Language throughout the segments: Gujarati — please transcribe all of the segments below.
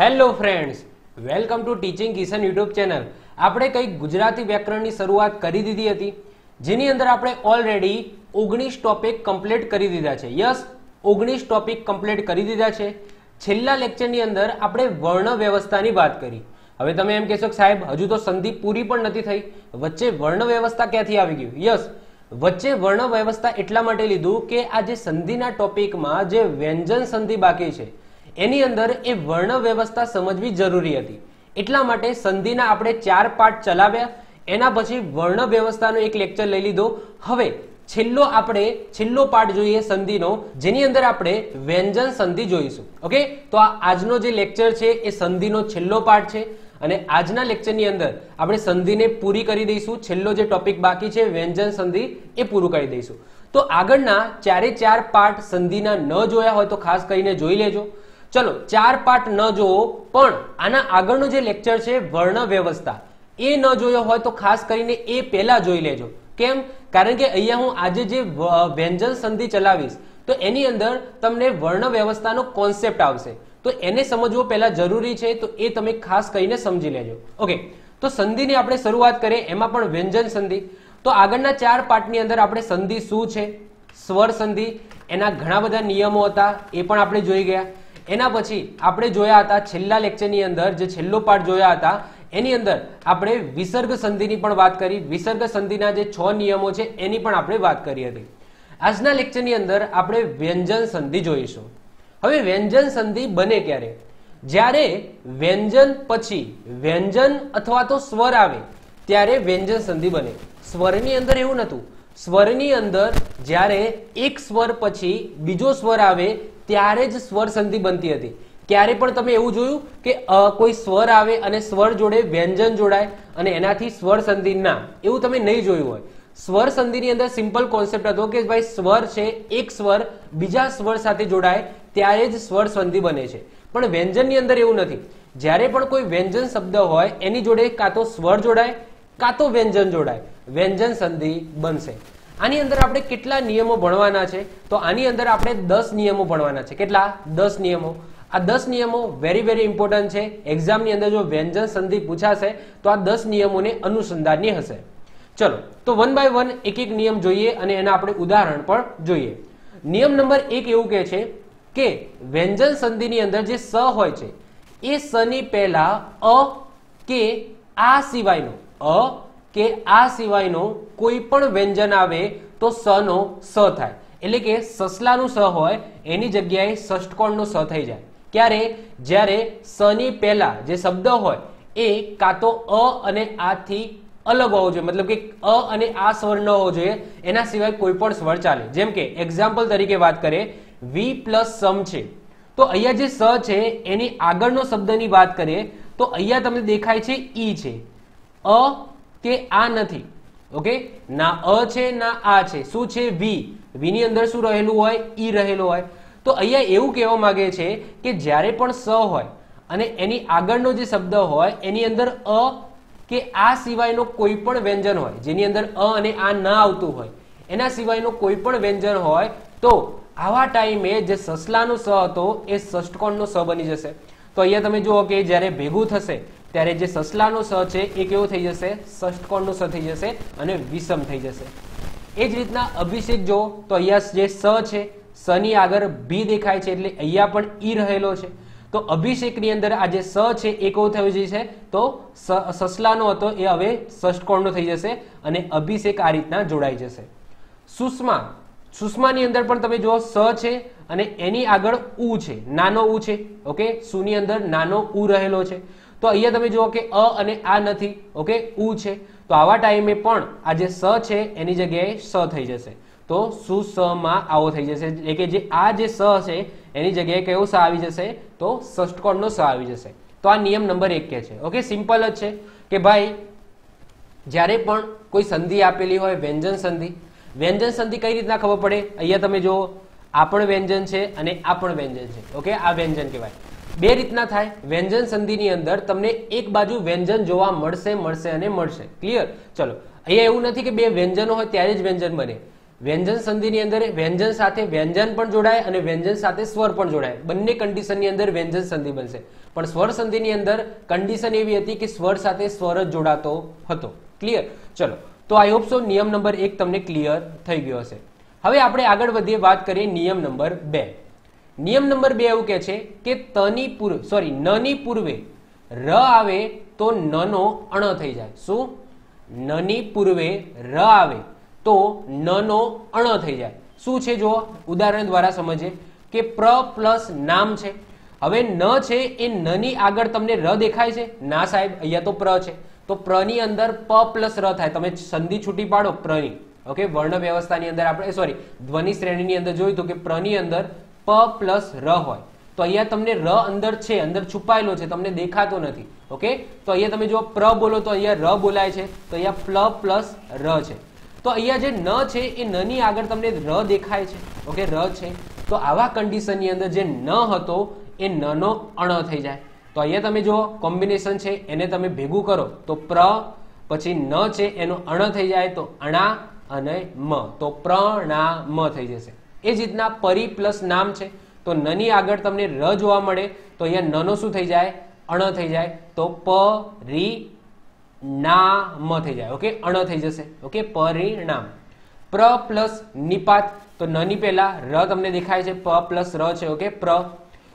Hello friends, welcome to teaching Kishan YouTube channel. આપણે કંઈક ગુજરાતી વ્યાકરણની શરૂઆત કરી દીધી હતી, જેની અંદર આપણે ઓલરેડી ઓગણીસ ટોપિક કમ્પ્લીટ કરી દીધા છે. યસ ઓગણીસ ટોપિક કમ્પ્લીટ કરી દીધા છે. છેલ્લા લેક્ચરની અંદર આપણે વર્ણ વ્યવસ્થાની વાત કરી. હવે તમે એમ કહેશો કે સાહેબ, હજુ તો સંધિ પૂરી પણ નથી થઈ. વચ્ચે વર્ણ વ્યવસ્થા ક્યાંથી આવી ગયું? યસ વચ્ચે વર્ણ વ્યવસ્થા એટલા માટે લીધું કે આ જે સંધિના ટોપિકમાં જે વ્યંજન સંધિ બાકી છે એની અંદર એ વર્ણ વ્યવસ્થા સમજવી જરૂરી હતી. એટલા માટે સંધિના આપણે ચાર પાઠ ચલાવ્યા. એના પછી વર્ણ વ્યવસ્થાનો એક લેક્ચર લઈ લીધો. હવે છેલ્લો આપણે, છેલ્લો પાઠ જોઈએ સંધિનો, જેની અંદર આપણે વ્યંજન સંધિ જોઈશું. ઓકે તો આ આજનો જે લેક્ચર છે, એ સંધિનો છેલ્લો પાઠ છે. અને આજના લેક્ચરની અંદર આપણે સંધિને પૂરી કરી દઈશું. છેલ્લો જે ટોપિક બાકી છે, વ્યંજન સંધિ, એ પૂરું કરી દઈશું. તો આગળના ચારે ચાર પાઠ સંધિના ન જોયા હોય તો ખાસ કરીને જોઈ લેજો. ચલો, ચાર પાઠ ન જોવો પણ આના આગળનો જે લેક્ચર છે, વર્ણ વ્યવસ્થા, એ ન જોયો હોય તો ખાસ કરીને એ પહેલા જોઈ લેજો. કેમ? કારણ કે અહીંયા હું આજે જે વ્યંજન સંધિ ચલાવીશ, તો એની અંદર તમને વર્ણ વ્યવસ્થાનો કોન્સેપ્ટ આવશે. તો એને સમજવો પહેલા જરૂરી છે, તો એ તમે ખાસ કરીને સમજી લેજો. ઓકે તો સંધિની આપણે શરૂઆત કરીએ, એમાં પણ વ્યંજન સંધિ. તો આગળના ચાર પાઠની અંદર આપણે સંધિ શું છે? સ્વર સંધિ. એના ઘણા બધા નિયમો હતા, એ પણ આપણે જોઈ ગયા. એના પછી આપણે જોયા હતા છેલ્લા લેક્ચરની અંદર, જે છેલ્લો પાઠ જોયા હતા, એની અંદર આપણે વિસર્ગ સંધિની પણ વાત કરી. વિસર્ગ સંધિના જે છ નિયમો છે, એની પણ આપણે વાત કરી હતી. આજના લેક્ચરની અંદર આપણે વ્યંજન સંધિ જોઈશું. હવે વ્યંજન સંધિ બને ક્યારે? જ્યારે વ્યંજન પછી વ્યંજન અથવા તો સ્વર આવે, ત્યારે વ્યંજન સંધિ બને. સ્વરની અંદર એવું નતું સ્વરની અંદર જ્યારે એક સ્વર પછી બીજો સ્વર આવે ત્યારે જ સ્વર સંધિ બનતી હતી. ક્યારે પણ તમે એવું જોયું કે કોઈ સ્વર આવે અને સ્વર જોડે વ્યંજન જોડાય અને એનાથી સ્વર સંધિ ના, એવું તમે નહીં જોયું હોય. સ્વર સંધિની અંદર સિમ્પલ કોન્સેપ્ટ હતો કે ભાઈ સ્વર છે, એક સ્વર બીજા સ્વર સાથે જોડાય, ત્યારે જ સ્વર સંધિ બને છે. પણ વ્યંજનની અંદર એવું નથી. જ્યારે પણ કોઈ વ્યંજન શબ્દ હોય, એની જોડે કાં તો સ્વર જોડાય, કાં તો વ્યંજન જોડાય. વ્યંજન સંધિ બનશે. આની અંદર આપણે કેટલા નિયમો ભણવાના છે? તો આની અંદર આપણે દસ નિયમો ભણવાના છે. કેટલા? દસ નિયમો. આ દસ નિયમો વેરી વેરી ઇમ્પોર્ટન્ટ છે. એક્ઝામની અંદર જો વ્યંજન સંધિ પૂછાશે, તો આ દસ નિયમોને અનુસંધાનની હશે. ચલો, તો વન બાય વન એક એક નિયમ જોઈએ અને એના આપણે ઉદાહરણ પણ જોઈએ. નિયમ નંબર એક એવું કહે છે કે વ્યંજન સંધિની અંદર જે સ હોય છે, એ સની પહેલા અ, કે, આ સિવાયનો. અ કે આ સિવાયનો કોઈ પણ વ્યંજન આવે તો સ નો સ થાય. એટલે કે સસલાનું સ હોય, એની જગ્યાએ ષષ્ટકોણનો સ થઈ જાય. ક્યારે? જ્યારે સની પહેલા જે શબ્દ હોય, એ કાં તો અ અને આથી અલગ હોવો જોઈએ. મતલબ કે અ અને આ સ્વર ન હોવો જોઈએ. એના સિવાય કોઈ પણ સ્વર ચાલે. જેમ કે એક્ઝામ્પલ તરીકે વાત કરીએ, વી પ્લસ સમ છે. તો અહીંયા જે સ છે, એની આગળનો શબ્દની વાત કરીએ, તો અહીંયા તમને દેખાય છે ઈ છે. અ કે આ નથી. ઓકે ના અ છે, ના આ છે. શું છે? વી. વી ની અંદર શું રહેલું હોય? ઈ રહેલું હોય. તો અહીંયા એવું કહેવા માંગે છે કે જ્યારે પણ સ હોય અને એની આગળનો જે શબ્દ હોય, એની અંદર અ કે આ સિવાયનો કોઈ પણ વ્યંજન હોય, જેની અંદર અ અને આ ના આવતું હોય, એના સિવાયનો કોઈ પણ વ્યંજન હોય, તો આવા ટાઈમે જે સસલાનો સ હતો, એ ષષ્ટકોણનો સ બની જશે. તો અહીંયા તમે જુઓ કે જ્યારે ભેગું થશે ત્યારે જે સસલાનો સ છે, એ કેવો થઈ જશે? ષષ્ટકોણનો સ થઈ જશે અને વિષમ થઈ જશે. એ જ રીતના અભિષેક જો, તો અહીંયા જે સ છે સ ની આગળ ભી દેખાય છે એટલે અહીંયા પણ ઈ રહેલો છે. તો અભિષેકની અંદર આ જે સ છે, એ કેવો થયો છે? તો સસલાનો હતો, એ હવે ષષ્ટકોણનો થઈ જશે અને અભિષેક આ રીતના જોડાઈ જશે. સુષ્મા, સુષ્માની અંદર પણ તમે જુઓ, સ છે અને એની આગળ ઉ છે, નાનો ઉ છે. ઓકે? સુની અંદર નાનો ઉ રહેલો છે. તો અહીંયા તમે જુઓ કે અ અને આ નથી, ઓકે? ઉ છે. તો આવા ટાઈમે પણ આ જે સ છે, એની જગ્યાએ સ થઈ જશે. તો સુસમાં આવો થઈ જશે? એટલે કે જે આ જે સ છે, એની જગ્યાએ કયો સ આવી જશે? તો ષષ્ટકોણનો સ આવી જશે. તો આ નિયમ નંબર એક કે છે. ઓકે? સિમ્પલ જ છે કે ભાઈ, જ્યારે પણ કોઈ સંધિ આપેલી હોય, વ્યંજન સંધિ વ્યંજન સંધિ કઈ રીતના ખબર પડે? અહીંયા તમે જો આ પણ વ્યંજન છે અને આ પણ વ્યંજન છે. ઓકે? આ વ્યંજન કહેવાય. બે રીતના થાય. વ્યંજન સંધિની અંદર તમને એક બાજુ વ્યંજન જોવા મળશે મળશે અને મળશે. ક્લિયર ચલો. અહીંયા એવું નથી કે બે વ્યંજનો હોય ત્યારે જ વ્યંજન બને. વ્યંજન સંધિની અંદર વ્યંજન સાથે વ્યંજન પણ જોડાય અને વ્યંજન સાથે સ્વર પણ જોડાય. બંને કન્ડિશનની અંદર વ્યંજન સંધિ બનશે. પણ સ્વર સંધિની અંદર કન્ડિશન એવી હતી કે સ્વર સાથે સ્વર જ જોડાતો હતો. ક્લિયર ચલો. તો આઈ હોપ સો નિયમ નંબર એક તમને ક્લિયર થઈ ગયો હશે. હવે આપણે આગળ વધીએ, વાત કરીએ નિયમ નંબર બે. નિયમ નંબર બે એવું કહે છે કે તની પૂર્વ સોરી નની પૂર્વે ર આવે તો નનો અણ થઈ જાય. શું? નની પૂર્વે ર આવે તો નનો અણ થઈ જાય. શું છે જો ઉદાહરણ દ્વારા સમજીએ કે પ્ર પ્લસ નામ છે. હવે ન છે એ નની આગળ તમને ર દેખાય છે? ના સાહેબ, અહીંયા તો પ્ર છે. તો પ્રની અંદર પ પ્લસ ર થાય. તમે સંધિ છૂટી પાડો પ્રની. ઓકે, વર્ણ વ્યવસ્થાની અંદર આપણે સોરી ધ્વનિ શ્રેણીની અંદર જોયું હતું કે પ્રની અંદર પ પ્લસ ર હોય. તો અહીંયા તમને ર અંદર છે, અંદર છુપાયેલો છે, તમને દેખાતો નથી. ઓકે? તો અહીંયા તમે જો પ્ર બોલો તો અહીંયા ર બોલાય છે. તો અહીંયા પ્લ પ્લસ ર છે. તો અહીંયા જે ન છે, એ નની આગળ તમને ર દેખાય છે. ઓકે? ર છે. તો આવા કન્ડિશનની અંદર જે ન હતો, એ નનો અણ થઈ જાય. તો અહીંયા તમે જો કોમ્બિનેશન છે, એને તમે ભેગું કરો. તો પ્ર, પછી ન છે, એનો અણ થઈ જાય તો અણા અને મ. તો પ્રણા મ થઈ જશે. એ જ રીતના પરી પ્લસ નામ છે. તો નની આગળ તમને ર જોવા મળે, તો અહીંયા નનો શું થઈ જાય? અણ થઈ જાય. તો પરી નામ થઈ જાય. ઓકે? અણ થઈ જશે. ઓકે? પરિણામ પ્ર પ્લસ નિપાત. તો નની પહેલા ર તમને દેખાય છે. પ પ્લસ ર છે. ઓકે? પ્ર.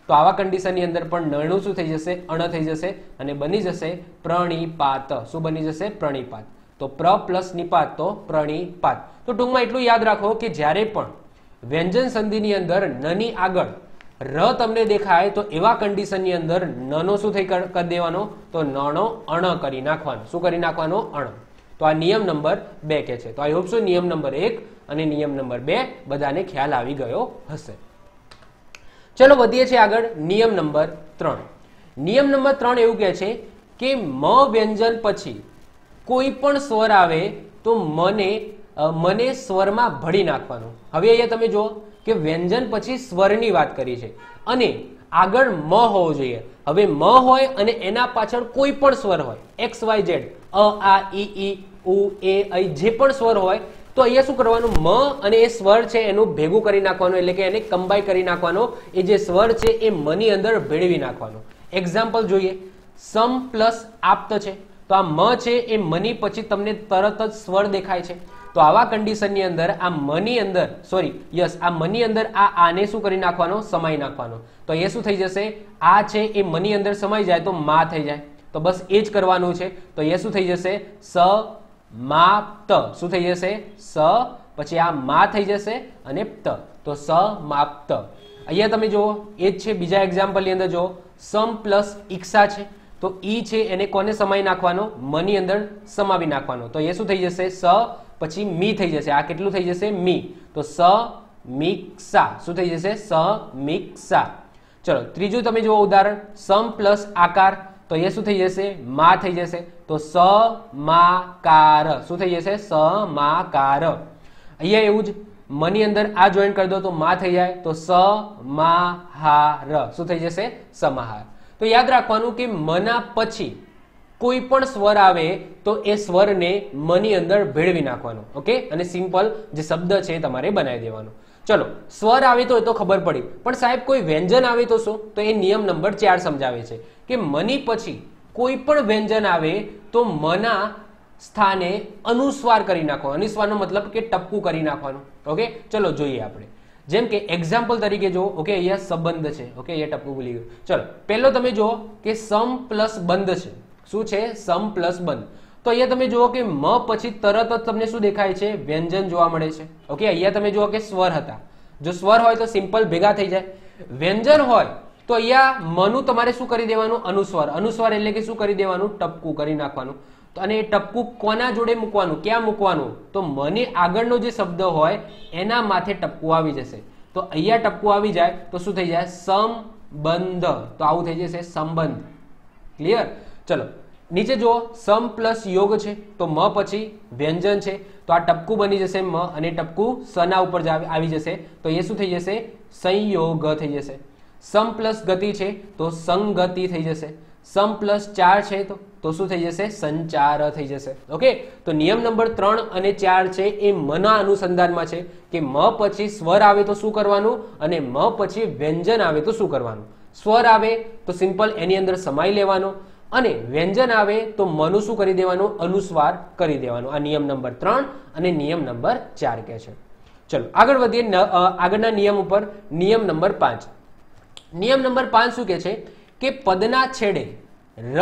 તો આવા કન્ડિશનની અંદર પણ નણું શું થઈ જશે? અણ થઈ જશે અને બની જશે પ્રણિપાત. શું બની જશે? પ્રણિપાત. તો પ્ર પ્લસ નિપાત. તો પ્રણિપાત. તો ટૂંકમાં એટલું યાદ રાખો કે જ્યારે પણ વ્યંજન સંધિની અંદર નની આગળ ર તમને દેખાય તો એવા કન્ડિશનની અંદર નનો શું થઈ કરી દેવાનો? તો નણો અણ કરી નાખવાનો. શું કરી નાખવાનો? અણ. તો આ નિયમ નંબર બે કે છે. તો આઈ હોપ શું નિયમ નંબર એક અને નિયમ નંબર બે બધાને ખ્યાલ આવી ગયો હશે. ચલો વધીએ છીએ આગળ નિયમ નંબર ત્રણ. નિયમ નંબર ત્રણ એવું કહે છે કે મ વ્યંજન પછી કોઈ પણ સ્વર આવે તો મને મને સ્વરમાં ભળી નાખવાનું. હવે અહીંયા તમે જુઓ કે વ્યંજન પછી સ્વરની વાત કરી છે. અને આગળ મ હોવો જોઈએ. હવે મ હોય અને એના પાછળ કોઈ પણ સ્વર હોય. એક્સ વાય ઝેડ અ, આ, ઈ ઈ, ઉ, એ, ઐ, જે પણ સ્વર હોય, તો અહીંયા શું કરવાનું? મ અને એ સ્વર છે એનું ભેગું કરી નાખવાનું, એટલે કે એને કમ્બાઈ કરી નાખવાનો. એ જે સ્વર છે એ મની અંદર ભેળવી નાખવાનો. એક્ઝામ્પલ જોઈએ. સમ પ્લસ આપ્ત છે. તો આ મ છે એ મની પછી તમને તરત જ સ્વર દેખાય છે. તો આવા કન્ડિશનની અંદર આ મની અંદર સોરી યસ આ મની અંદર આ આને શું કરી નાખવાનો? સમાઈ નાખવાનો. તો એ શું થઈ જશે? આ છે એ મની અંદર સમાઈ જાય તો મા થઈ જાય. તો બસ એ જ કરવાનું છે. તો એ શું થઈ જશે? સ માપ્ત શું થઈ જશે? સ, પછી આ મા થઈ જશે અને ત તો સ માપ્ત અહીંયા તમે જુઓ, એ જ છે બીજા એક્ઝામ્પલની અંદર જુઓ. સમ પ્લસ ઈક્ષા છે. તો ઈ છે એને કોને સમાઈ નાખવાનો? મની અંદર સમાવી નાખવાનો. તો એ શું થઈ જશે? સ પછી મી થઈ જશે. આ કેટલું થઈ જશે? મી. તો સ મિક્સા. શું થઈ જશે? સ મિક્સા. ચલો, ત્રીજું તમે જુઓ ઉદાહરણ. સમ પ્લસ આકાર. તો એ શું થઈ જશે? મા થઈ જશે. તો સ માકાર. શું થઈ જશે? સ માકાર. અહીંયા એવું જ મની અંદર આ જોઈન કરી દો તો મા થઈ જાય. તો સ માહાર. શું થઈ જશે? સમાહાર. તો યાદ રાખવાનું કે મના પછી કોઈ પણ સ્વર આવે તો એ સ્વરને મની અંદર ભેળવી નાખવાનો ઓકે અને સિમ્પલ જે શબ્દ છે તમારે બનાવી દેવાનો. ચલો, સ્વર આવે તો એ તો ખબર પડી. પણ સાહેબ, કોઈ વ્યંજન આવે તો શું? તો એ નિયમ નંબર ચાર સમજાવે છે કે મની પછી કોઈ પણ વ્યંજન આવે તો મના સ્થાને અનુસ્વાર કરી નાખો અનુસ્વારનો મતલબ કે ટપકું કરી નાખવાનું ઓકે ચલો, જોઈએ આપણે. જેમ કે એક્ઝામ્પલ તરીકે જો ઓકે અહીંયા સંબંધ છે ઓકે અહીંયા ટપકું ભૂલી ગયું. ચલો, પહેલો તમે જુઓ કે સમ પ્લસ બંધ છે. શું છે? સમ પ્લસ બંધ તો અહીંયા તમે જુઓ કે મ પછી તરત જ તમને શું દેખાય છે? વ્યંજન જોવા મળે છે. ઓકે, અહીંયા તમે જુઓ કે સ્વર હતા. જો સ્વર હોય તો સિમ્પલ ભેગા થઈ જાય. વ્યંજન હોય તો અહીંયા મનું તમારે શું કરી દેવાનું? અનુસ્વાર. અનુસ્વાર એટલે કે શું કરી દેવાનું? ટપકું કરી નાખવાનું. તો અને એ ટપકું કોના જોડે મૂકવાનું? ક્યાં મૂકવાનું? તો મને આગળનો જે શબ્દ હોય એના માથે ટપકું આવી જશે. તો અહીંયા ટપકું આવી જાય તો શું થઈ જાય? સંબંધ. તો આવું થઈ જશે સંબંધ. ક્લિયર? ચલો. નીચે જુઓ, સમ પ્લસ યોગ છે, તો મ પછી વ્યંજન છે. તો આ ટપકું બની જશે મ અને ટપકું સના ઉપર આવી જશે. તો એ શું થઈ જશે? સંયોગ થઈ જશે. સમ પ્લસ ગતિ છે, તો સંગતિ થઈ જશે. સમ પ્લસ ચાર છે, તો તો શું થઈ જશે? સંચાર થઈ જશે. ઓકે? તો નિયમ નંબર ત્રણ અને ચાર છે, એ મના અનુસંધાનમાં છે કે મ પછી સ્વર આવે તો શું કરવાનું? અને મ પછી વ્યંજન આવે તો શું કરવાનું? સ્વર આવે તો સિમ્પલ એની અંદર સમાઈ લેવાનો. અને વ્યંજન આવે તો મનુ શું કરી દેવાનું? અનુસ્વાર કરી દેવાનું. આ નિયમ નંબર ત્રણ અને નિયમ નંબર ચાર કે છે. ચલો, આગળ વધીએ આગળના નિયમ ઉપર. નિયમ નંબર પાંચ. નિયમ નંબર પાંચ શું કે છે? કે પદના છેડે ર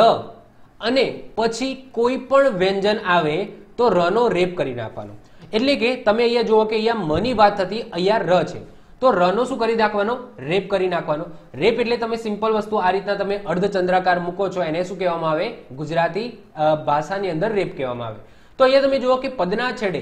અને પછી કોઈ પણ વ્યંજન આવે તો રનો રેપ કરી નાખવાનો. એટલે કે તમે અહીંયા જુઓ કે અહીંયા મની વાત થતી અહીંયા ર છે. તો રનો શું કરી નાખવાનો? રેપ કરી નાખવાનો. રેપ એટલે તમે સિમ્પલ વસ્તુ આ રીતના તમે અર્ધચંદ્રાકાર મૂકો છો, એને શું કહેવામાં આવે? ગુજરાતી ભાષાની અંદર રેપ કહેવામાં આવે. તો અહીંયા તમે જુઓ કે પદના છેડે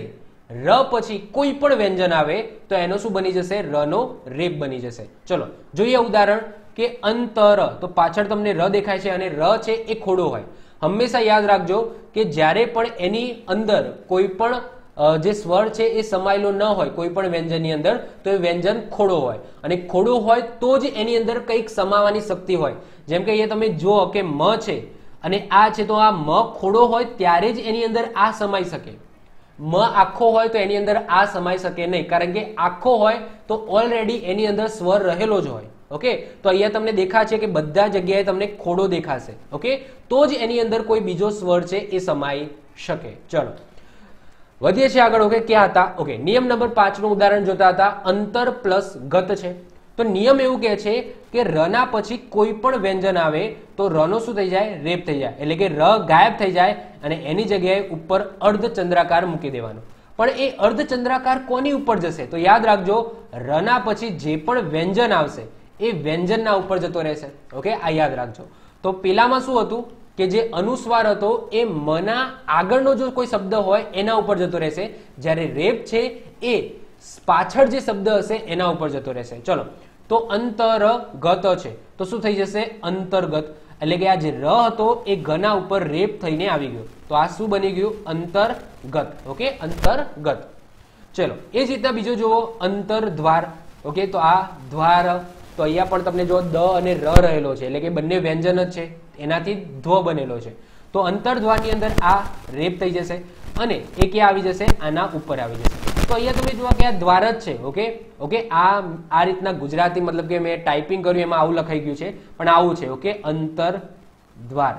ર પછી કોઈ પણ વ્યંજન આવે, તો એનો શું બની જશે? રનો રેપ બની જશે. ચલો, જોઈએ ઉદાહરણ કે અંતર. તો પાછળ તમને ર દેખાય છે અને ર છે એ ખોડો હોય. હંમેશા યાદ રાખજો કે જ્યારે પણ એની અંદર કોઈ પણ જે સ્વર છે એ સમાયેલો ન હોય, કોઈ પણ વ્યંજનની અંદર, તો એ વ્યંજન ખોડો હોય. અને ખોડો હોય તો જ એની અંદર કંઈક સમાવાની શક્તિ હોય. જેમ કે અહીંયા તમે જુઓ કે મ છે, અને આ છે, તો આ મ ખોડો હોય ત્યારે જ એની અંદર આ સમાઈ શકે. મ આખો હોય તો એની અંદર આ સમાઈ શકે નહીં. કારણ કે આખો હોય તો ઓલરેડી એની અંદર સ્વર રહેલો જ હોય. ઓકે? તો અહીંયા તમને દેખાશે કે બધા જગ્યાએ તમને ખોડો દેખાશે. ઓકે? તો જ એની અંદર કોઈ બીજો સ્વર છે એ સમાઈ શકે. ચલો. વધીએ છીએ આગળ ઓકે ક્યાં હતા? ઓકે નિયમ નંબર પાંચનું ઉદાહરણ જોતા હતા. અંતર પ્લસ ગત છે. તો નિયમ એવું કહે છે કે રના પછી કોઈ પણ વ્યંજન આવે તો રનો શું થઈ જાય? રેપ થઈ જાય. એટલે કે ર ગાયબ થઈ જાય અને એની જગ્યાએ ઉપર અર્ધચંદ્રાકાર મૂકી દેવાનો. પણ એ અર્ધચંદ્રાકાર કોની ઉપર જશે? તો યાદ રાખજો, રના પછી જે પણ વ્યંજન આવશે, એ વ્યંજનના ઉપર જતો રહેશે. ઓકે આ યાદ રાખજો. તો પેલામાં શું હતું? કે જે અનુસ્વાર હતો, એ મના આગળનો જો કોઈ શબ્દ હોય, એના ઉપર જતો રહેશે. જ્યારે રેપ છે, એ પાછળ જે શબ્દ હશે, એના ઉપર જતો રહેશે. ચલો. તો અંતરગત છે. તો શું થઈ જશે? અંતર્ગત. એટલે કે આ જે ર હતો, એ ગના ઉપર રેપ થઈને આવી ગયો. તો આ શું બની ગયું? અંતર્ગત. ઓકે? અંતર્ગત. ચલો. એ જ રીતના બીજો જુઓ. અંતરદ્વાર. ઓકે? તો આ દ્વાર, તો અહીંયા પણ તમને જો દ અને ર રહેલો છે. એટલે કે બંને વ્યંજન જ છે. એનાથી ધ્વ બનેલો છે. તો અંતરદ્વારની અંદર આ રેપ થઈ જશે અને એ ક્યાં આવી જશે? આના ઉપર આવી જશે. તો અહીંયા તમે જુઓ કે આ દ્વાર જ છે, ઓકે? ઓકે, આ આ રીતના ગુજરાતી મતલબ કે મેં ટાઈપિંગ કર્યું, એમાં આવું લખાઈ ગયું છે, પણ આવું છે, ઓકે? અંતર દ્વાર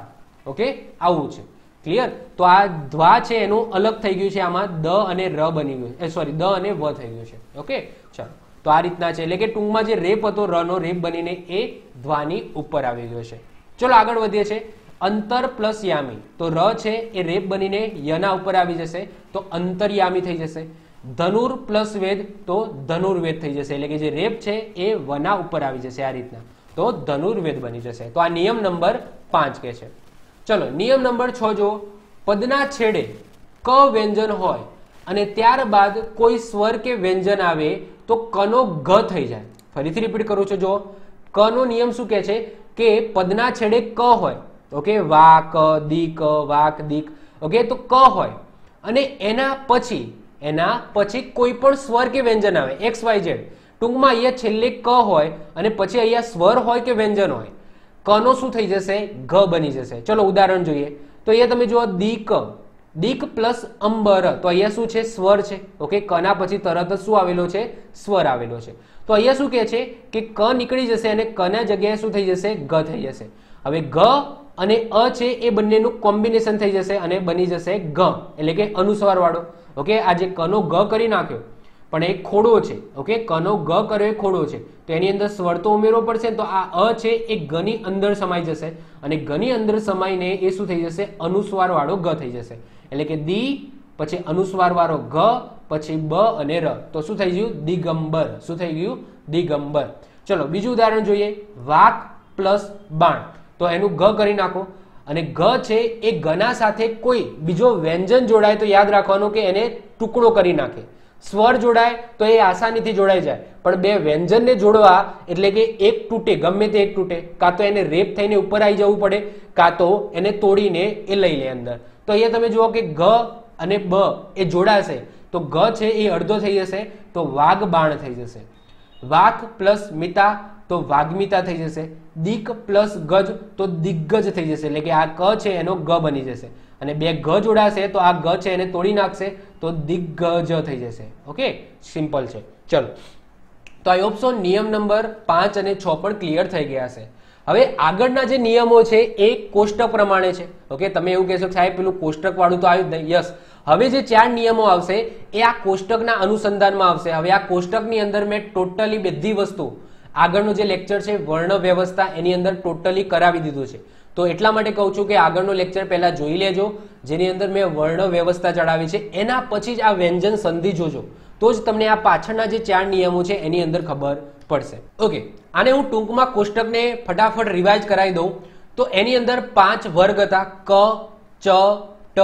ઓકે? આવું છે. ક્લિયર તો આ ધ્વા છે, એનું અલગ થઈ ગયું છે, આમાં દ અને ર બની ગયું એ સોરી દ અને વ થઈ ગયું છે, ઓકે? ચાલો, તો આ રીતના છે. એટલે કે ટૂંકમાં જે રેપ હતો રનો રેપ બનીને એ ધ્વાની ઉપર આવી ગયો છે. ચલો આગળ વધીએ છે અંતર પ્લસ યામી. તો ર છે એ રેપ બનીને યના ઉપર આવી જશે, તો અંતરયામી થઈ જશે. ધનુર પ્લસ વેદ, તો ધનુર્વેદ થઈ જશે. એટલે કે જે રેપ છે એ વના ઉપર આવી જશે આ રીતના. તો ધનુર્વેદ બની જશે. તો આ નિયમ નંબર પાંચ કે છે. ચલો, નિયમ નંબર છ જો પદના છેડે ક વ્યંજન હોય અને ત્યારબાદ કોઈ સ્વર કે વ્યંજન આવે, તો કનો ગ થઈ જાય. ફરીથી રિપીટ કરું છું જો ક નો નિયમ શું કહે છે? કે પદના છેડે ક હોય. ઓકે વાક, દીક વાક, દીક. ઓકે, તો ક હોય. અને એના પછી એના પછી કોઈ પણ સ્વર કે વ્યંજન આવે. X, Y, Z. ટૂંકમાં અહીંયા છેલ્લે ક હોય અને પછી અહીંયા સ્વર હોય કે વ્યંજન હોય. કનો શું થઈ જશે? ઘ બની જશે. ચલો, ઉદાહરણ જોઈએ. તો અહીંયા તમે જુઓ, દીક. દીક પ્લસ અંબર. તો અહીંયા શું છે? સ્વર છે. ઓકે? કના પછી તરત શું આવેલો છે? સ્વર આવેલો છે. તો અહીંયા શું કહે છે? કે ક નીકળી જશે અને કના જગ્યાએ શું થઈ જશે? ગ થઈ જશે. હવે ગ અને અ છે એ બંનેનું કોમ્બિનેશન થઈ જશે અને બની જશે ગ એટલે કે અનુસ્વાર વાળો ઓકે? આ જે કનો ગ કરી નાખ્યો. પણ એ ખોડો છે. ઓકે? કનો ગ કર્યો એ ખોડો છે. તો એની અંદર સ્વર તો ઉમેરવો પડશે તો આ અ છે એ ગની અંદર સમાઈ જશે. અને ગની અંદર સમાઈને એ શું થઈ જશે? અનુસ્વાર વાળો ગ થઈ જશે. એટલે કે દી, પછી અનુસ્વાર વાળો ગ પછી બ અને ર. તો શું થઈ ગયું? દિગંબર. શું થઈ ગયું? દિગંબર. ચલો, બીજું ઉદાહરણ જોઈએ. વાક પ્લસ બાણ. તો એનું ઘ કરી નાખો. અને ઘ છે એ ગના સાથે કોઈ, બીજો વ્યંજન જોડાય તો યાદ રાખવાનું કે એને ટુકડો કરી નાખે. સ્વર જોડાય તો એ આસાનીથી જોડાઈ જાય. પણ બે વ્યંજનને જોડવા એટલે કે એક તૂટે, ગમે તે એક તૂટે, કાં તો એને રેપ થઈને ઉપર આવી જવું પડે, કાં તો એને તોડીને એ લઈ લે અંદર. તો અહીંયા તમે જુઓ કે ગ અને બ એ જોડાશે. તો ગ છે એ અડધો થઈ જશે, તો વાઘ બાણ થઈ જશે. વાક પ્લસ મિતા તો વાગ્મિતા થઈ જશે. દિક પ્લસ ગજ તો દિગ્ગજ થઈ જશે. એટલે કે આ ક છે એનો ગ બની જશે. અને બે ગ જોડાશે તો આ ગ છે એને તોડી નાખશે તો દિગ્ગજ થઈ જશે. ઓકે? સિમ્પલ છે. ચલો. તો આઈ હોપ નિયમ નંબર પાંચ અને છ પણ ક્લિયર થઈ ગયા છે. હવે આગળના જે નિયમો છે એ કોષ્ટક પ્રમાણે છે. ઓકે? તમે એવું કહેશો સાહેબ, પેલું કોષ્ટક વાળું તો આવ્યું યસ. હવે જે ચાર નિયમો આવશે એ આ કોષ્ટકના અનુસંધાનમાં આવશે. હવે આ કોષ્ટકની અંદર મેં ટોટલી બધી વસ્તુ આગળનો જે લેક્ચર છે વર્ણ વ્યવસ્થા એની અંદર ટોટલી કરાવી દીધું છે. તો એટલા માટે કહું છું કે આગળનો લેક્ચર પહેલા જોઈ લેજો, જેની અંદર મેં વર્ણ વ્યવસ્થા ચડાવી છે. એના પછી જ આ વ્યંજન સંધિ જોજો. તો જ તમને આ પાછળના જે ચાર નિયમો છે, એની અંદર ખબર પડશે. ઓકે આને હું ટૂંકમાં કોષ્ટકને ફટાફટ રિવાઇઝ કરાવી દઉં. તો એની અંદર પાંચ વર્ગ હતા. ક, ચ, ટ,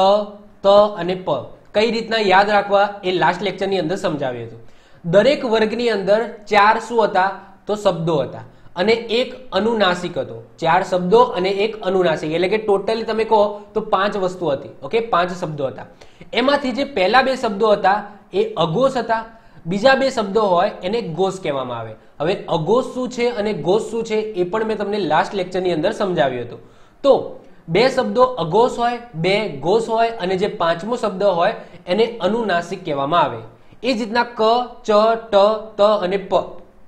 ત અને પ. કઈ રીતના યાદ રાખવા એ લાસ્ટ લેક્ચરની અંદર સમજાવ્યું હતું. દરેક વર્ગની અંદર ચાર શું હતા? તો શબ્દો હતા. અને એક અનુનાસિક હતો. ચાર શબ્દો અને એક અનુનાસિક. એટલે કે ટોટલી તમે કહો તો પાંચ વસ્તુ હતી. ઓકે પાંચ શબ્દો હતા. એમાંથી જે પહેલા બે શબ્દો હતા એ અઘોષ હતા. બીજા બે શબ્દો હોય એને ગોસ કહેવામાં આવે. હવે અઘોષ શું છે અને ગોસ શું છે એ પણ મેં તમને લાસ્ટ લેક્ચરની અંદર સમજાવ્યું હતું. તો બે શબ્દો અઘોષ હોય, બે ઘોષ હોય અને જે પાંચમો શબ્દ હોય એને અનુનાસિક કહેવામાં આવે. એ જ રીતના ક, ચ, ટ, ત અને પ.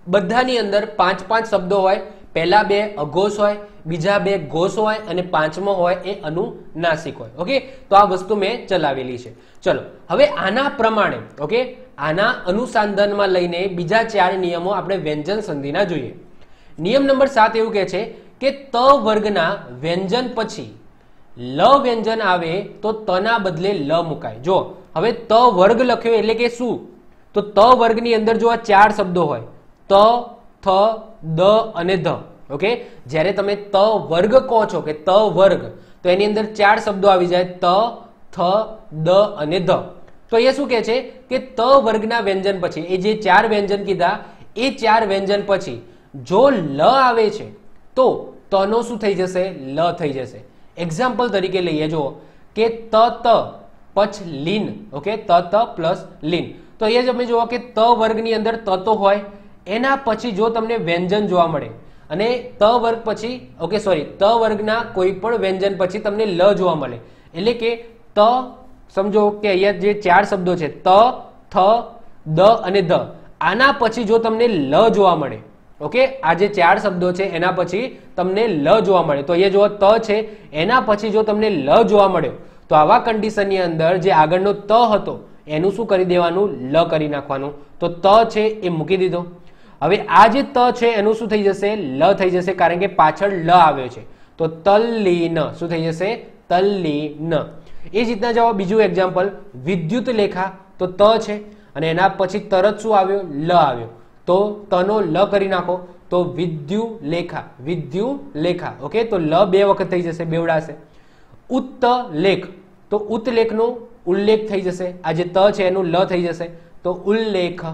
બધાની અંદર પાંચ પાંચ શબ્દો હોય, પહેલા બે અઘોષ હોય, બીજા બે ઘોષ હોય અને પાંચમો હોય એ અનુનાસિક હોય. ઓકે? તો આ વસ્તુ મેં ચલાવેલી છે. ચલો, હવે આના પ્રમાણે, ઓકે? આના અનુસંધાનમાં લઈને બીજા ચાર નિયમો આપણે વ્યંજન સંધિના જોઈએ. નિયમ નંબર સાત એવું કહે છે કે ત વર્ગના વ્યંજન પછી લ વ્યંજન આવે તો તના બદલે લ મુકાય. જો હવે ત વર્ગ લખ્યો એટલે કે શું? તો ત વર્ગની અંદર જો આ ચાર શબ્દો હોય ત, થ, દ અને ધ. ઓકે જ્યારે તમે ત વર્ગ કહો છો કે ત વર્ગ, તો એની અંદર ચાર શબ્દો આવી જાય. ત, થ, દ અને ધ. તો એ શું કહે છે? કે ત વર્ગના વ્યંજન પછી, એ જે ચાર વ્યંજન કીધા, એ ચાર વ્યંજન પછી જો લ આવે છે, તો તનો શું થઈ જશે? લ થઈ જશે. એક્ઝામ્પલ તરીકે લઈએ જો કે ત ત પછ લીન. ઓકે ત ત પ્લસ લીન. તો અહીંયા અમે જુઓ કે ત વર્ગની અંદર તતો હોય એના પછી જો તમને વ્યંજન જોવા મળે, અને ત વર્ગ પછી ઓકે સોરી ત વર્ગના કોઈ પણ વ્યંજન પછી તમને લ જોવા મળે. એટલે કે ત, સમજો કે અહીંયા જે ચાર શબ્દો છે, ત, થ, દ અને ધ. આના પછી જો તમને લ જોવા મળે ઓકે આ જે ચાર શબ્દો છે, એના પછી તમને લ જોવા મળે. તો અહીંયા જો ત છે, એના પછી જો તમને લ જોવા મળ્યો તો આવા કન્ડિશનની અંદર જે આગળનો ત હતો, એનું શું કરી દેવાનું? લ કરી નાખવાનું. તો ત છે, એ મૂકી દીધો. હવે આ જે ત છે, એનું શું થઈ જશે? લ થઈ જશે, કારણ કે પાછળ લ આવ્યો છે. તો તલ્લીન, શું થઈ જશે? તલ્લીન. એ જ રીતના જવાબ બીજું એક્ઝામ્પલ વિદ્યુત લેખા. તો ત છે, અને એના પછી તરત શું આવ્યો? લ આવ્યો. તો તનો લ કરી નાખો. તો વિદ્યુ લેખા. વિદ્યુ લેખા. ઓકે? તો લ બે વખત થઈ જશે, બેવડાશે. ઉત્ત લેખ. તો ઉત્તલેખનો ઉલ્લેખ થઈ જશે. આ જે ત છે, એનું લ થઈ જશે. તો ઉલ્લેખ.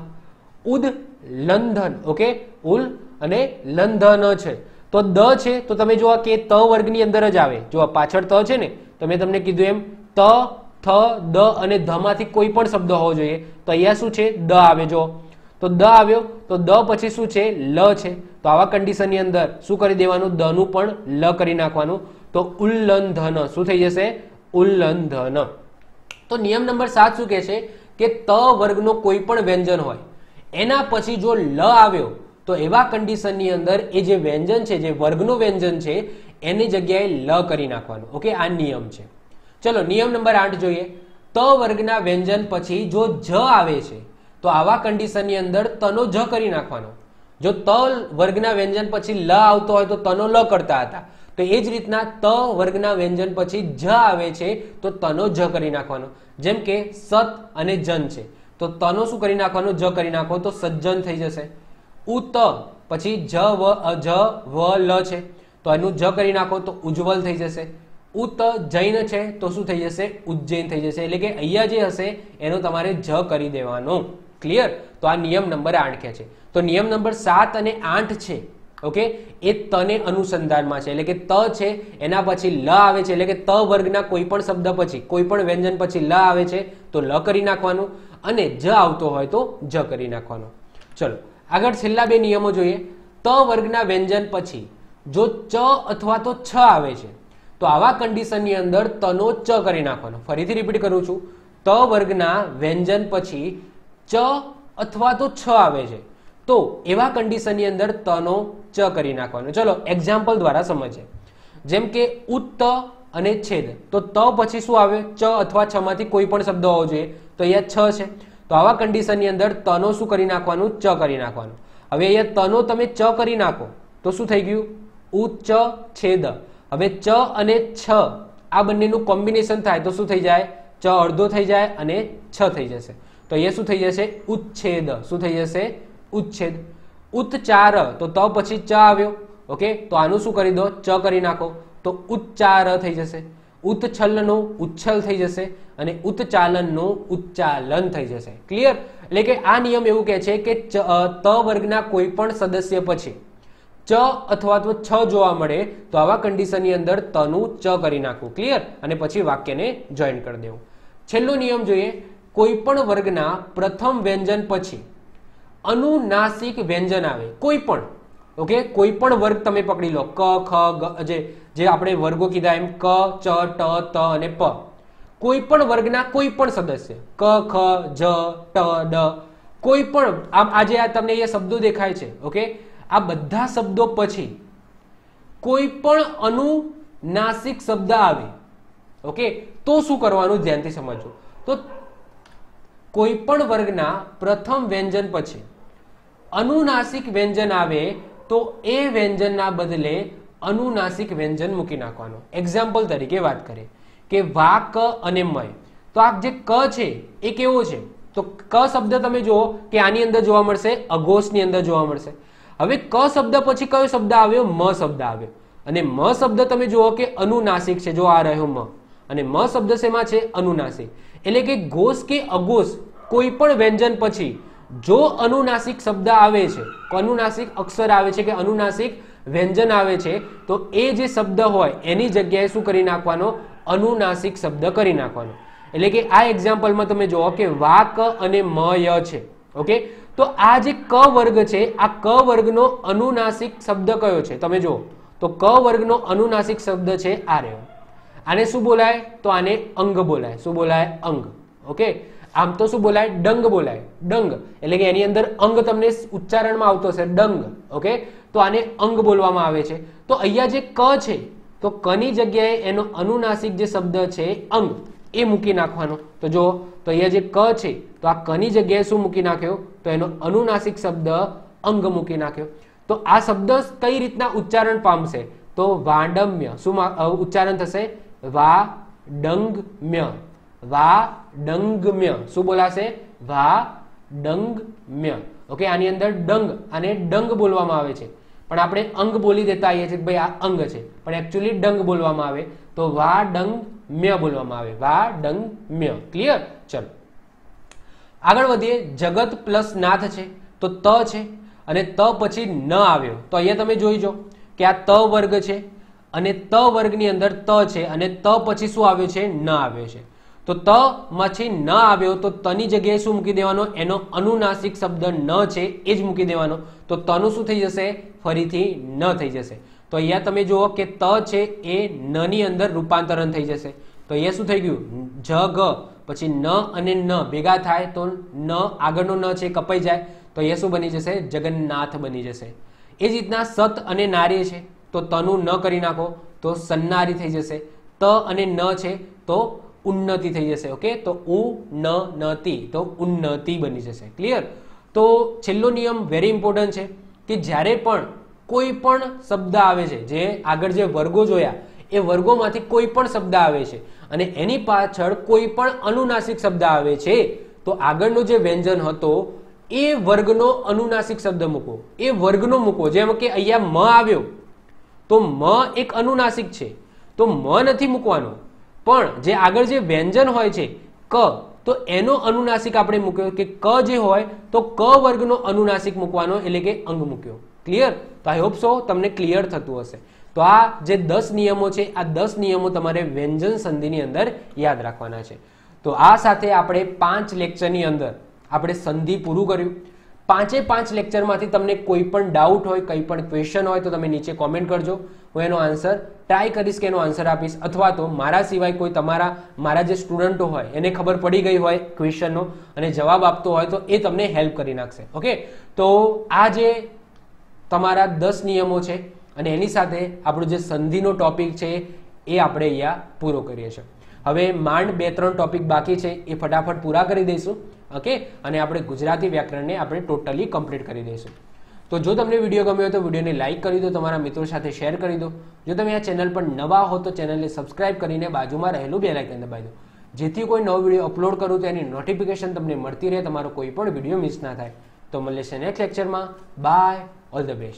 ઉદ લંધન ઓકે ઉલ અને લંધન છે. તો દ છે, તો તમે જુઓ કે ત વર્ગની અંદર જ આવે. જો પાછળ ત છે ને, તો મેં તમને કીધું એમ, ત, થ, દ અને ધમાંથી માંથી કોઈ પણ શબ્દ હોવો જોઈએ. તો અહીંયા શું છે? દ આવે જો. તો દ આવ્યો, તો દ પછી શું છે? લ છે. તો આવા કન્ડિશનની અંદર શું કરી દેવાનું? દ નું પણ લ કરી નાખવાનું. તો ઉલ્લંધન, શું થઈ જશે? ઉલ્લંધન. તો નિયમ નંબર સાત શું કહે છે? કે ત વર્ગનો કોઈ પણ વ્યંજન હોય એના પછી જો લ આવ્યો, તો એવા કન્ડિશનની અંદર એ જે વ્યંજન છે, જે વર્ગનું વ્યંજન છે, એની જગ્યાએ લ કરી નાખવાનું. ઓકે, આ નિયમ છે. ચલો, નિયમ નંબર આઠ જોઈએ. ત વર્ગના વ્યંજન પછી જો જ આવે છે, તો આવા કન્ડિશનની અંદર તનો જ કરી નાખવાનો. જો ત વર્ગના વ્યંજન પછી લ આવતો હોય, તો તનો લ કરતા હતા. તો એ જ રીતના ત વર્ગના વ્યંજન પછી જ આવે છે, તો તનો જ કરી નાખવાનો. જેમ કે, સત અને જન છે. તો તનો શું કરી નાખવાનું? જ કરી નાખો તો સજ્જન થઈ જશે. ઉત પછી જ વ જ, વ, લ છે. તો એનું જ કરી નાખો તો ઉજ્જવલ થઈ જશે. ઉત જૈન છે તો શું થઈ જશે? ઉજ્જૈન થઈ જશે. એટલે કે અહીંયા જે હશે એનો તમારે જ કરી દેવાનો. ક્લિયર તો આ નિયમ નંબર આઠ કે છે. તો નિયમ નંબર સાત અને આઠ છે. ઓકે? એ તને અનુસંધાનમાં છે. એટલે કે ત છે, એના પછી લ આવે છે. એટલે કે ત વર્ગના કોઈ પણ શબ્દ પછી, કોઈ પણ વ્યંજન પછી લ આવે છે. તો લ કરી નાખવાનું. અને જ આવતો હોય તો જ કરી નાખવાનો. ચલો, આગળ છેલ્લા બે નિયમો જોઈએ. ત વર્ગના વ્યંજન પછી જો ચ અથવા તો છ આવે છે, તો આવા કન્ડિશનની અંદર તનો ચ કરી નાખવાનો. ફરીથી રિપીટ કરું છું. ત વર્ગના વ્યંજન પછી ચ અથવા તો છ આવે છે, તો એવા કન્ડિશનની અંદર તનો ચ કરી નાખવાનો. ચલો એક્ઝામ્પલ દ્વારા સમજીએ. જેમ કે ઉત્ત અને છેદ. તો ત પછી શું આવે? ચ અથવા છ માંથી કોઈ પણ શબ્દ હોવો જોઈએ. તો અહીંયા છ છે. તો આવા કન્ડિશનની અંદર તનો શું કરી નાખવાનું? ચ કરી નાખવાનું. હવે અહીંયા તનો તમે ચ કરી નાખો. તો શું થઈ ગયું? ઉચ્ચ છેદ. હવે ચ અને છ, આ બંનેનું કોમ્બિનેશન થાય તો શું થઈ જાય? ચ અડધો થઈ જાય અને છ થઈ જશે. તો અહીંયા શું થઈ જશે? ઉચ્છેદ. શું થઈ જશે? ઉચ્છેદ. ઉચ્ચાર. તો ત પછી ચ આવ્યો. ઓકે? તો આનું શું કરી દો? ચ કરી નાખો. તો ઉચ્ચાર થઈ જશે. ઉત્છલનો ઉચ્છલ થઈ જશે અને ઉત્ચાલનનું ઉચ્ચાલન થઈ જશે. ક્લિયર એટલે કે આ નિયમ એવું કહે છે કે ત વર્ગના કોઈ પણ સદસ્ય પછી ચ અથવા તો છ જોવા મળે તો આવા કન્ડિશનની અંદર તનું ચ કરી નાખવું. ક્લિયર અને પછી વાક્યને જોઈન કરી દેવું. છેલ્લો નિયમ જોઈએ, કોઈ પણ વર્ગના પ્રથમ વ્યંજન પછી અનુનાસિક વ્યંજન આવે. કોઈ પણ. ઓકે કોઈ પણ વર્ગ તમે પકડી લો. ક, ખ જે જે આપણે વર્ગો કીધા એમ ક, ચ, ટ, ત અને પ. કોઈ પણ વર્ગના કોઈ પણ સદસ્ય, ક, ખ, જ, ટ, ડ, કોઈ પણ આજે આ તમને એ શબ્દો દેખાય છે, ઓકે? આ બધા શબ્દો પછી કોઈ પણ અનુનાસિક શબ્દ આવે, ઓકે? તો શું કરવાનું? ધ્યાનથી સમજજો. તો કોઈ પણ વર્ગના પ્રથમ વ્યંજન પછી અનુનાસિક વ્યંજન આવે, તો એ વ્યંજનના બદલે અનુનાસિક વ્યંજન મૂકી નાખવાનું. એક્ઝામ્પલ તરીકે વાત કરીએ કે વા ક અને મય. તો આ જે ક છે, એ કેવો છે? તો ક શબ્દ તમે જુઓ કે આની અંદર જોવા મળશે, અઘોષની અંદર જોવા મળશે. હવે ક શબ્દ પછી કયો શબ્દ આવ્યો? મ શબ્દ આવ્યો. અને મ શબ્દ તમે જુઓ કે અનુનાસિક છે, જો આ રહ્યો મ. અને મ શબ્દ શેમાં છે? અનુનાસિક. એટલે કે ઘોષ કે અઘોષ, કોઈ પણ વ્યંજન પછી, જો અનુનાસિક શબ્દ આવે છે અનુનાસિક અક્ષર આવે છે કે અનુનાસિક વ્યંજન આવે છે, તો એ જે શબ્દ હોય, એની જગ્યાએ શું કરી નાખવાનો? અનુનાસિક શબ્દ કરી નાખવાનો. એટલે કે આ એક્ઝામ્પલમાં તમે જુઓ કે વા ક અને મય છે, ઓકે? તો આ જે ક વર્ગ છે, આ ક વર્ગનો અનુનાસિક શબ્દ કયો છે? તમે જુઓ. તો ક વર્ગનો અનુનાસિક શબ્દ છે આ રહ્યો આને શું બોલાય? તો આને અંગ બોલાય. શું બોલાય? અંગ. ઓકે? આમ તો શું બોલાય? ડંગ બોલાય. ડંગ. એટલે કે એની અંદર અંગ તમને ઉચ્ચારણમાં આવતો હશે. ડંગ. ઓકે? તો આને અંગ બોલવામાં આવે છે. તો અહીંયા જે ક છે, તો કની જગ્યાએ એનો અનુનાસિક જે શબ્દ છે, અંગ, એ મૂકી નાખવાનો. તો જો તો અહીંયા જે ક છે, તો આ કની જગ્યાએ શું મૂકી નાખ્યો? તો એનો અનુનાસિક શબ્દ અંગ મૂકી નાખ્યો. તો આ શબ્દ કઈ રીતના ઉચ્ચારણ પામશે? તો વાડમ્ય. શું ઉચ્ચારણ થશે? વા ડંગમ્ય વા ડંગમ્ય શું બોલાશે? વા ડંગમ્ય ઓકે, આની અંદર ડંગ અને ડંગ બોલવામાં આવે છે. પણ આપણે અંગ બોલી દેતા આવીએ છીએ ભાઈ આ અંગ છે. પણ એકચ્યુઅલી ડંગ બોલવામાં આવે તો વા ડંગ મ્ય બોલવામાં આવે. વા ડંગ મ્ય. ક્લિયર ચલો. આગળ વધીએ. જગત પ્લસ નાથ છે. તો ત છે. અને ત પછી ન આવ્યો. તો અહીંયા તમે જોઈ જો કે આ ત વર્ગ છે અને ત વર્ગની અંદર ત છે અને ત પછી શું આવ્યો છે? ન આવ્યો છે. તો ત માંથી ન આવ્યો, તો તની જગ્યાએ શું મૂકી દેવાનો? એનો અનુનાસિક શબ્દ ન છે, એ જ મૂકી દેવાનો. તો તનું શું થઈ જશે? ફરીથી ન થઈ જશે. તો અહીંયા તમે જુઓ કે ત છે, એ નની અંદર રૂપાંતરણ થઈ જશે. તો અહીંયા શું થઈ ગયું? જ, ગ. પછી ન અને ન ભેગા થાય તો ન આગળનો ન છે કપાઈ જાય. તો અહીંયા શું બની જશે? જગન્નાથ બની જશે. એ જ રીતના સત અને નારી છે. તો તનું ન કરી નાખો, તો સન્નારી થઈ જશે. ત અને ન છે, તો ઉન્નતિ થઈ જશે ઓકે તો ઉ ન નતિ તો ઉન્નતિ બની જશે ક્લિયર તો છેલ્લો નિયમ વેરી ઇમ્પોર્ટન્ટ છે કે જ્યારે પણ કોઈ પણ શબ્દ આવે છે, જે આગળ જે વર્ગો જોયા, એ વર્ગોમાંથી કોઈ પણ શબ્દ આવે છે અને એની પાછળ કોઈ પણ અનુનાસિક શબ્દ આવે છે, તો આગળનો જે વ્યંજન હતો, એ વર્ગનો અનુનાસિક શબ્દ મૂકો. એ વર્ગનો મૂકો, જેમ કે અહીંયા મ આવ્યો, તો મ એક અનુનાસિક છે. તો મ નથી મૂકવાનો. પણ જે આગળ જે વ્યંજન હોય છે, ક, તો એનો અનુનાસિક આપણે મૂક્યો કે ક જે હોય, તો ક વર્ગનો અનુનાસિક મૂકવાનો એટલે કે અંગ મૂક્યો. ક્લિયર તો આઈ હોપ સો તમને ક્લિયર થતું હશે. તો આ જે દસ નિયમો છે, આ દસ નિયમો તમારે વ્યંજન સંધિની અંદર યાદ રાખવાના છે. તો આ સાથે આપણે પાંચ લેક્ચરની અંદર આપણે સંધિ પૂરું કર્યું. પાંચે પાંચ લેક્ચરમાંથી તમને કોઈ પણ ડાઉટ હોય, કંઈ પણ ક્વેશ્ચન હોય તો તમે નીચે કોમેન્ટ કરજો. હું એનો આન્સર ટ્રાય કરીશ કે એનો આન્સર આપીશ. અથવા તો મારા સિવાય કોઈ તમારા, મારા જે સ્ટુડન્ટો હોય, એને ખબર પડી ગઈ હોય ક્વેશ્ચનનો અને જવાબ આપતો હોય તો એ તમને હેલ્પ કરી નાખશે. ઓકે તો આ જે તમારા દસ નિયમો છે અને એની સાથે આપણો જે સંધિનો ટોપિક છે એ આપણે અહીંયા પૂરો કરીએ છીએ. હવે માંડ બે ત્રણ ટોપિક બાકી છે, એ ફટાફટ પૂરા કરી દઈશું. ઓકે? અને આપણે ગુજરાતી વ્યાકરણને આપણે ટોટલી કમ્પ્લીટ કરી દઈશું. તો જો તમને વીડિયો ગમ્યો તો વિડીયોને લાઇક કરી દો, તમારા મિત્રો સાથે શેર કરી દો. જો તમે આ ચેનલ પર નવા હો તો ચેનલને સબસ્ક્રાઇબ કરીને બાજુમાં રહેલું બે લાઇકન દબાવી દો. જેથી કોઈ નવો વીડિયો અપલોડ કરું તો એની નોટિફિકેશન તમને મળતી રહે, તમારો કોઈ પણ વીડિયો મિસ ના થાય. તો મળશે નેક્સ્ટ લેક્ચરમાં બાય ઓલ ધ બેસ્ટ